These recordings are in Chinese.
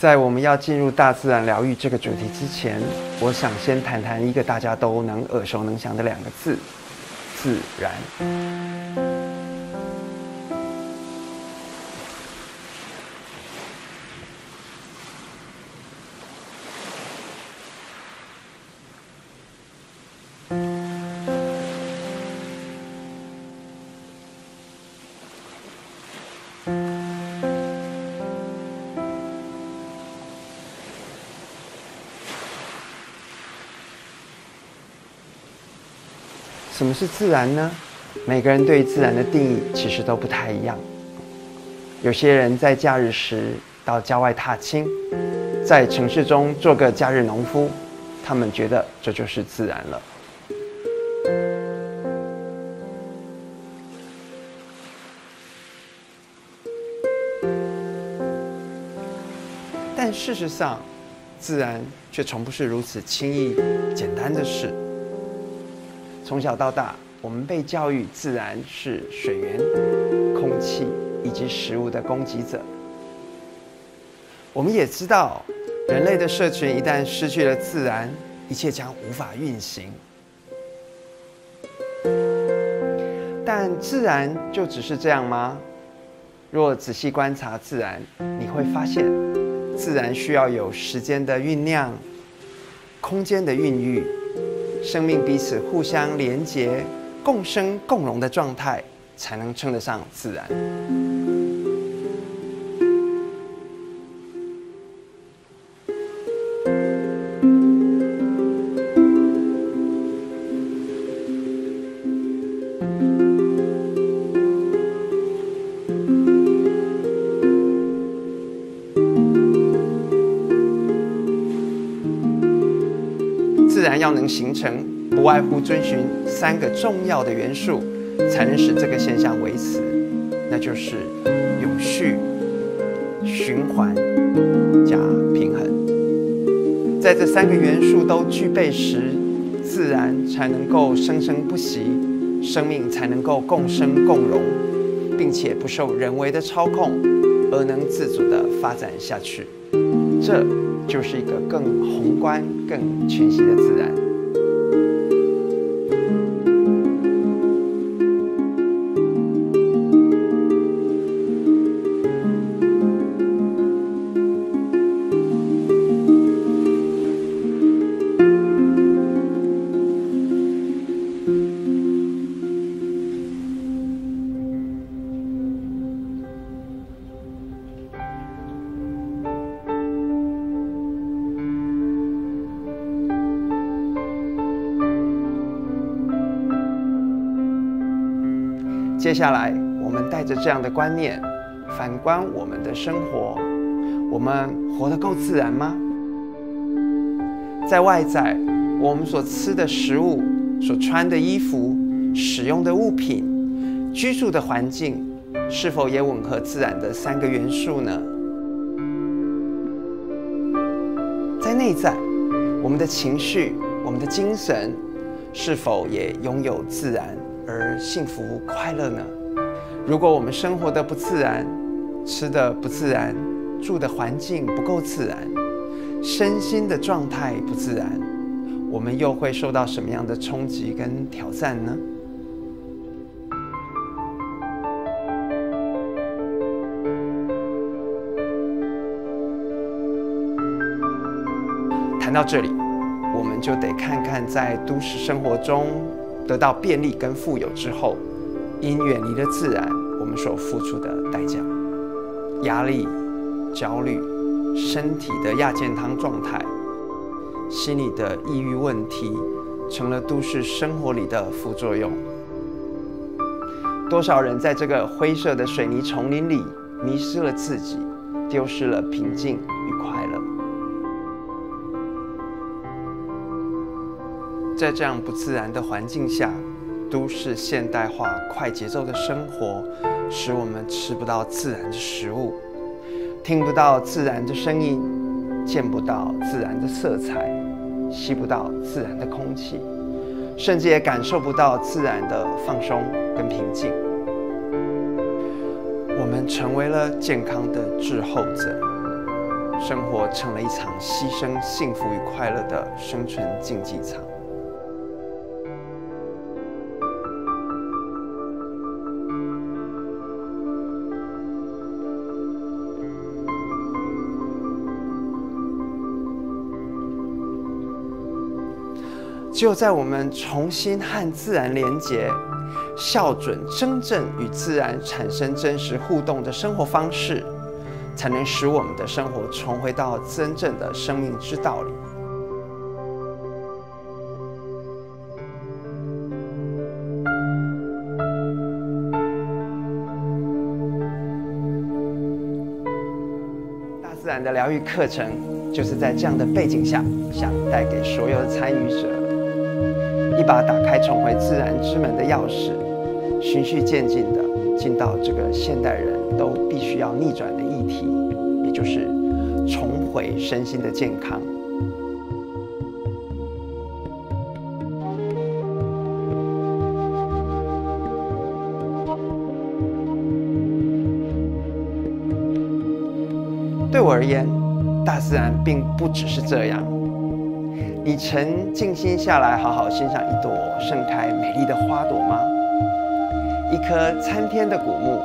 在我们要进入大自然疗愈这个主题之前，我想先谈谈一个大家都能耳熟能详的两个字：自然。什么是自然呢？每个人对自然的定义其实都不太一样。有些人在假日时到郊外踏青，在城市中做个假日农夫，他们觉得这就是自然了。但事实上，自然却从不是如此轻易、简单的事。从小到大，我们被教育自然是水源、空气以及食物的供给者。我们也知道，人类的社群一旦失去了自然，一切将无法运行。但自然就只是这样吗？若仔细观察自然，你会发现，自然需要有时间的酝酿、空间的孕育。生命彼此互相连结、共生共荣的状态，才能称得上自然。自然要能形成，不外乎遵循三个重要的元素，才能使这个现象维持，那就是永续、循环加平衡。在这三个元素都具备时，自然才能够生生不息，生命才能够共生共荣，并且不受人为的操控，而能自主的发展下去。这。就是一个更宏观、更全息的自然。接下来，我们带着这样的观念，反观我们的生活：我们活得够自然吗？在外在，我们所吃的食物、所穿的衣服、使用的物品、居住的环境，是否也吻合自然的三个元素呢？在内在，我们的情绪、我们的精神，是否也拥有自然？而幸福快乐呢？如果我们生活的不自然，吃的不自然，住的环境不够自然，身心的状态不自然，我们又会受到什么样的冲击跟挑战呢？谈到这里，我们就得看看在都市生活中。得到便利跟富有之后，因远离了自然，我们所付出的代价，压力、焦虑、身体的亚健康状态、心理的抑郁问题，成了都市生活里的副作用。多少人在这个灰色的水泥丛林里迷失了自己，丢失了平静与快乐。在这样不自然的环境下，都市现代化快节奏的生活，使我们吃不到自然的食物，听不到自然的声音，见不到自然的色彩，吸不到自然的空气，甚至也感受不到自然的放松跟平静。我们成为了健康的滞后者，生活成了一场牺牲幸福与快乐的生存竞技场。只有在我们重新和自然连结，校准真正与自然产生真实互动的生活方式，才能使我们的生活重回到真正的生命之道里。大自然的疗愈课程，就是在这样的背景下，想带给所有的参与者。一把打开重回自然之门的钥匙，循序渐进的进到这个现代人都必须要逆转的议题，也就是重回身心的健康。对我而言，大自然并不只是这样。你曾静心下来，好好欣赏一朵盛开美丽的花朵吗？一棵参天的古木，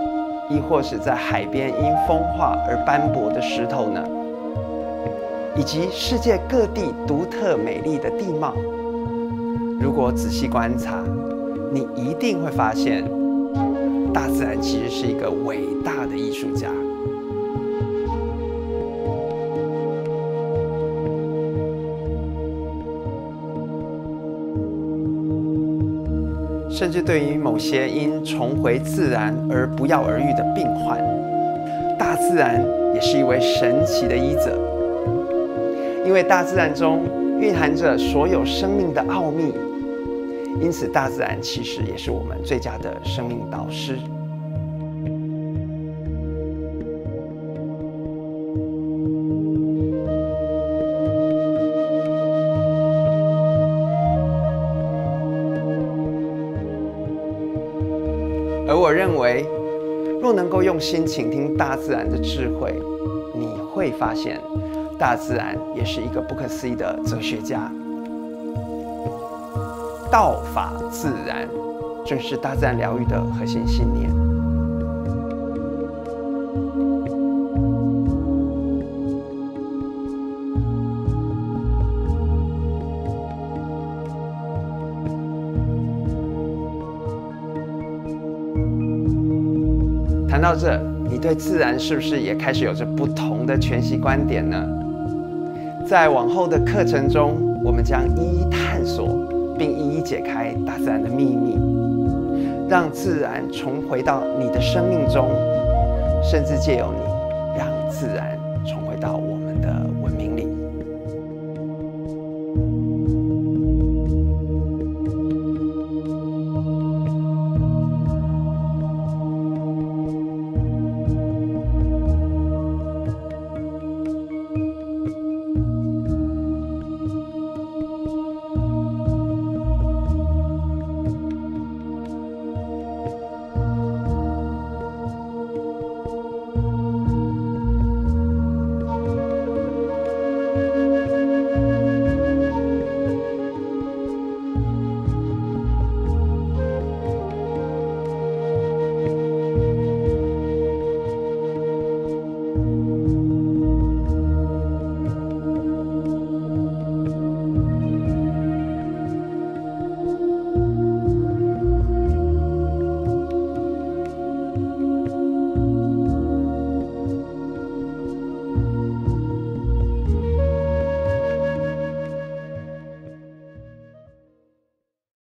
亦或是在海边因风化而斑驳的石头呢？以及世界各地独特美丽的地貌，如果仔细观察，你一定会发现，大自然其实是一个伟大的艺术家。甚至对于某些因重回自然而不药而愈的病患，大自然也是一位神奇的医者。因为大自然中蕴含着所有生命的奥秘，因此大自然其实也是我们最佳的生命导师。认为，若能够用心倾听大自然的智慧，你会发现，大自然也是一个不可思议的哲学家。道法自然，正是大自然疗愈的核心信念。谈到这，你对自然是不是也开始有着不同的全息观点呢？在往后的课程中，我们将一一探索，并一一解开大自然的秘密，让自然重回到你的生命中，甚至借由你，让自然